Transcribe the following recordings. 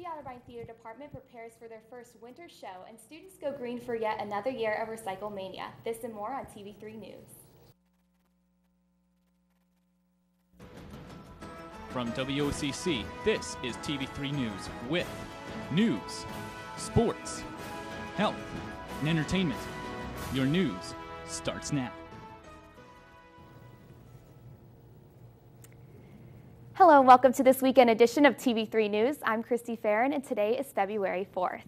The Otterbein Theater Department prepares for their first winter show, and students go green for yet another year of Recycle Mania. This and more on TV3 News. From WOCC, this is TV3 News with news, sports, health, and entertainment. Your news starts now. Hello and welcome to this weekend edition of TV3 News. I'm Christy Farron and today is February 4th.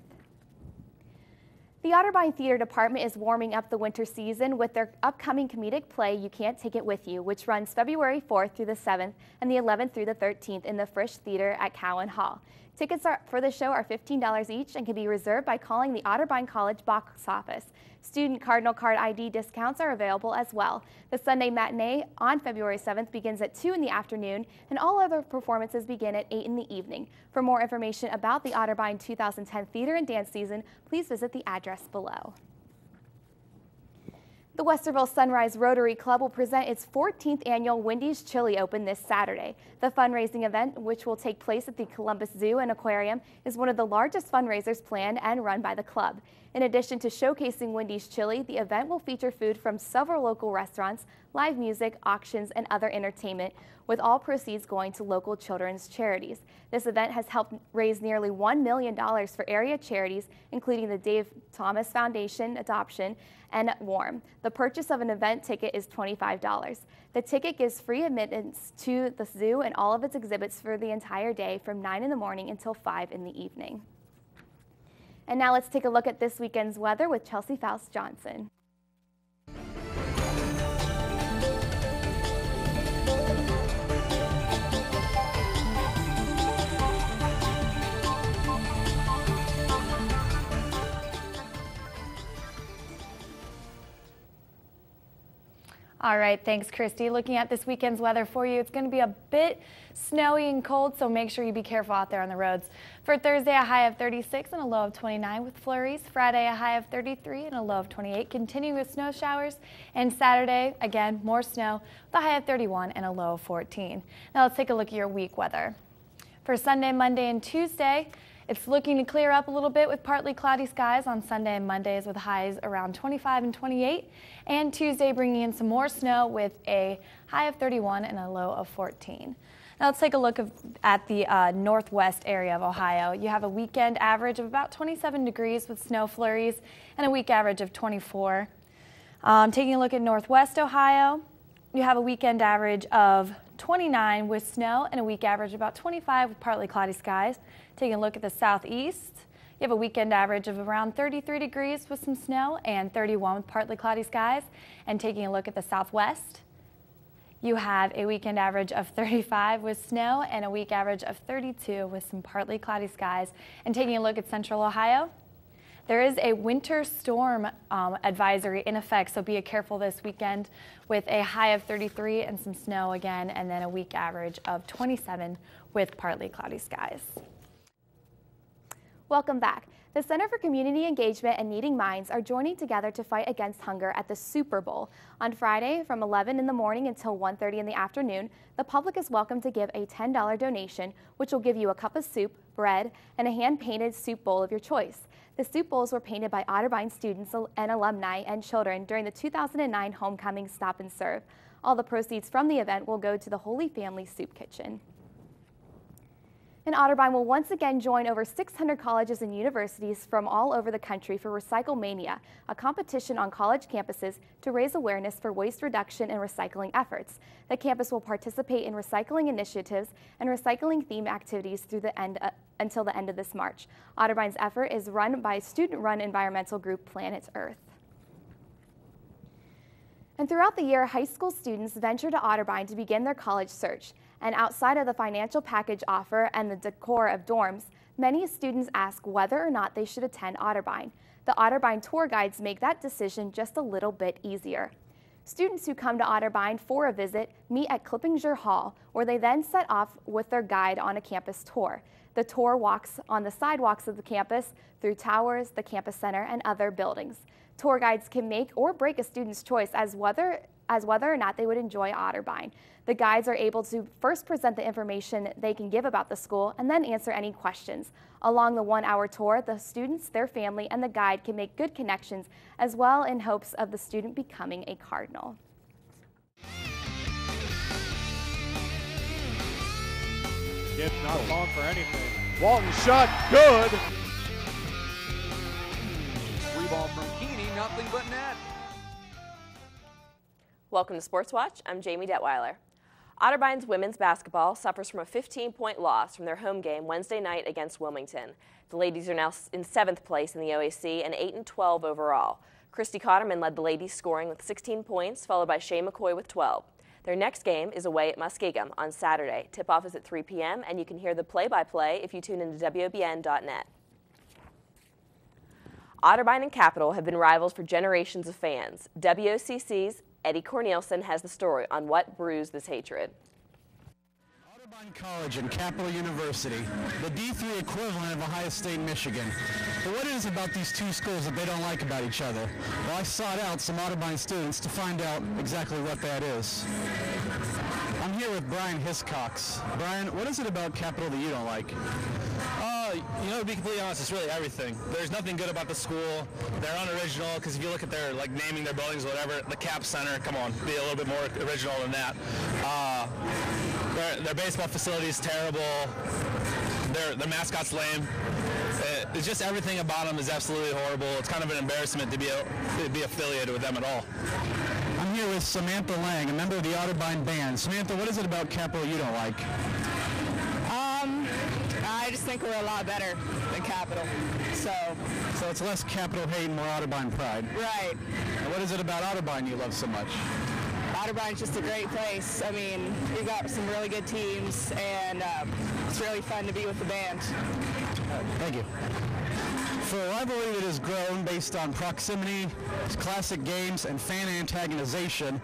The Otterbein Theater Department is warming up the winter season with their upcoming comedic play You Can't Take It With You, which runs February 4th through the 7th and the 11th through the 13th in the Fritsche Theater at Cowan Hall. Tickets for the show are $15 each and can be reserved by calling the Otterbein College box office. Student Cardinal Card ID discounts are available as well. The Sunday matinee on February 7th begins at 2 in the afternoon, and all other performances begin at 8 in the evening. For more information about the Otterbein 2010 theater and dance season, please visit the address below. The Westerville Sunrise Rotary Club will present its 14th annual Wendy's Chili Open this Saturday. The fundraising event, which will take place at the Columbus Zoo and Aquarium, is one of the largest fundraisers planned and run by the club. In addition to showcasing Wendy's chili, the event will feature food from several local restaurants, live music, auctions, and other entertainment, with all proceeds going to local children's charities. This event has helped raise nearly $1 million for area charities, including the Dave Thomas Foundation Adoption and Warm. The purchase of an event ticket is $25. The ticket gives free admittance to the zoo and all of its exhibits for the entire day from 9 in the morning until 5 in the evening. And now let's take a look at this weekend's weather with Chelsea Faust Johnson. All right, thanks, Christy. Looking at this weekend's weather for you, it's going to be a bit snowy and cold, so make sure you be careful out there on the roads. For Thursday, a high of 36 and a low of 29 with flurries. Friday, a high of 33 and a low of 28, continuing with snow showers. And Saturday, again, more snow with a high of 31 and a low of 14. Now let's take a look at your week weather. For Sunday, Monday, and Tuesday, it's looking to clear up a little bit with partly cloudy skies on Sunday and Mondays with highs around 25 and 28. And Tuesday bringing in some more snow with a high of 31 and a low of 14. Now let's take a look at the uh, northwest area of Ohio. You have a weekend average of about 27 degrees with snow flurries and a week average of 24. Um, taking a look at northwest Ohio, you have a weekend average of 29 with snow and a week average of about 25 with partly cloudy skies. Taking a look at the southeast, you have a weekend average of around 33 degrees with some snow and 31 with partly cloudy skies. And taking a look at the southwest, you have a weekend average of 35 with snow and a week average of 32 with some partly cloudy skies. And taking a look at central Ohio, there is a winter storm um, advisory in effect, so be careful this weekend with a high of 33 and some snow again, and then a week average of 27 with partly cloudy skies. Welcome back. The Center for Community Engagement and Needing Minds are joining together to fight against hunger at the Super Bowl. On Friday from 11 in the morning until 1.30 in the afternoon, the public is welcome to give a $10 donation, which will give you a cup of soup, bread, and a hand-painted soup bowl of your choice. The soup bowls were painted by Otterbein students and alumni and children during the 2009 Homecoming Stop and Serve. All the proceeds from the event will go to the Holy Family Soup Kitchen. And Otterbein will once again join over 600 colleges and universities from all over the country for Recycle Mania, a competition on college campuses to raise awareness for waste reduction and recycling efforts. The campus will participate in recycling initiatives and recycling theme activities through the end uh, until the end of this March. Otterbein's effort is run by student-run environmental group Planet Earth. And throughout the year, high school students venture to Otterbein to begin their college search. And outside of the financial package offer and the decor of dorms, many students ask whether or not they should attend Otterbein. The Otterbein tour guides make that decision just a little bit easier. Students who come to Otterbein for a visit meet at Clippinger Hall, where they then set off with their guide on a campus tour. The tour walks on the sidewalks of the campus, through towers, the campus center, and other buildings. Tour guides can make or break a student's choice as whether as whether or not they would enjoy Otterbein. The guides are able to first present the information they can give about the school and then answer any questions. Along the one hour tour, the students, their family, and the guide can make good connections as well in hopes of the student becoming a Cardinal. Kid not long for anything. Walton shot, good. Free ball from Keeney, nothing but net. Welcome to Sports Watch. I'm Jamie Detweiler. Otterbein's women's basketball suffers from a 15-point loss from their home game Wednesday night against Wilmington. The ladies are now in seventh place in the OAC and 8 and 12 overall. Christy Cotterman led the ladies scoring with 16 points, followed by Shay McCoy with 12. Their next game is away at Muskingum on Saturday. Tip-off is at 3 p.m., and you can hear the play-by-play -play if you tune into WOBN.net. Otterbein and Capital have been rivals for generations of fans. WOCC's Eddie Cornelison has the story on what brews this hatred. Otterbein College and Capital University, the D3 equivalent of Ohio State, Michigan. But what is about these two schools that they don't like about each other? Well, I sought out some Otterbein students to find out exactly what that is. I'm here with Brian Hiscox. Brian, what is it about Capital that you don't like? You know, to be completely honest, it's really everything. There's nothing good about the school. They're unoriginal because if you look at their like naming their buildings or whatever, the Cap Center, come on, be a little bit more original than that. Uh, their, their baseball facility is terrible. Their their mascot's lame. It, it's just everything about them is absolutely horrible. It's kind of an embarrassment to be a, to be affiliated with them at all. I'm here with Samantha Lang, a member of the Otterbein band. Samantha, what is it about Capital you don't like? Just think we're a lot better than Capital. So. So it's less Capital hate and more Otterbein pride. Right. And what is it about Otterbein you love so much? Otterbein's just a great place. I mean, we've got some really good teams, and um, it's really fun to be with the band. Thank you. For a rivalry that has grown based on proximity, classic games, and fan antagonization,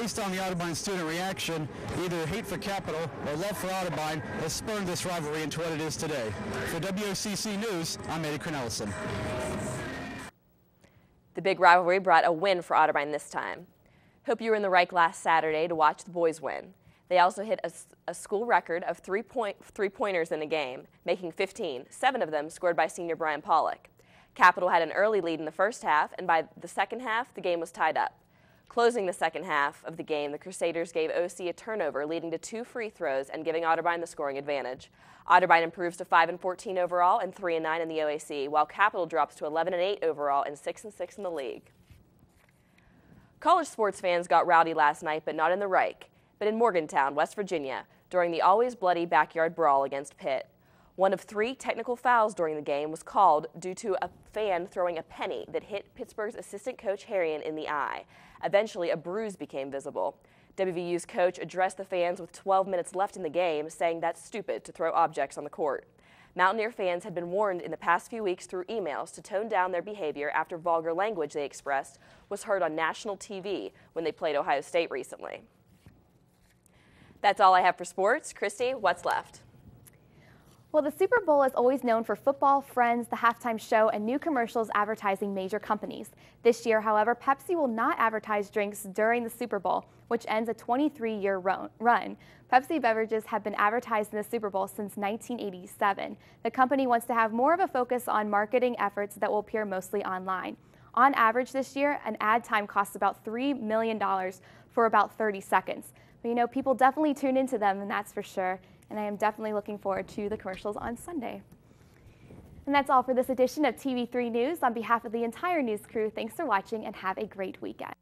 based on the Otterbein student reaction, either hate for Capital or love for Otterbein has spurned this rivalry into what it is today. For WOCC News, I'm Eddie Cornelison. The big rivalry brought a win for Otterbein this time. Hope you were in the Rike last Saturday to watch the boys win. They also hit a, a school record of three, point, three pointers in a game, making 15, seven of them scored by senior Brian Pollock. Capital had an early lead in the first half, and by the second half, the game was tied up. Closing the second half of the game, the Crusaders gave OC a turnover, leading to two free throws and giving Otterbein the scoring advantage. Otterbein improves to 5 and 14 overall and 3 and 9 in the OAC, while Capital drops to 11 and 8 overall and 6 and 6 in the league. College sports fans got rowdy last night, but not in the Rike but in Morgantown, West Virginia, during the always bloody backyard brawl against Pitt. One of three technical fouls during the game was called due to a fan throwing a penny that hit Pittsburgh's assistant coach Harrion in the eye. Eventually, a bruise became visible. WVU's coach addressed the fans with 12 minutes left in the game, saying that's stupid to throw objects on the court. Mountaineer fans had been warned in the past few weeks through emails to tone down their behavior after vulgar language they expressed was heard on national TV when they played Ohio State recently. That's all I have for sports. Christy, what's left? Well, the Super Bowl is always known for football, friends, the halftime show, and new commercials advertising major companies. This year, however, Pepsi will not advertise drinks during the Super Bowl, which ends a 23-year run. Pepsi beverages have been advertised in the Super Bowl since 1987. The company wants to have more of a focus on marketing efforts that will appear mostly online. On average this year, an ad time costs about $3 million for about 30 seconds. But you know, people definitely tune into them, and that's for sure. And I am definitely looking forward to the commercials on Sunday. And that's all for this edition of TV3 News. On behalf of the entire news crew, thanks for watching and have a great weekend.